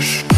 wish.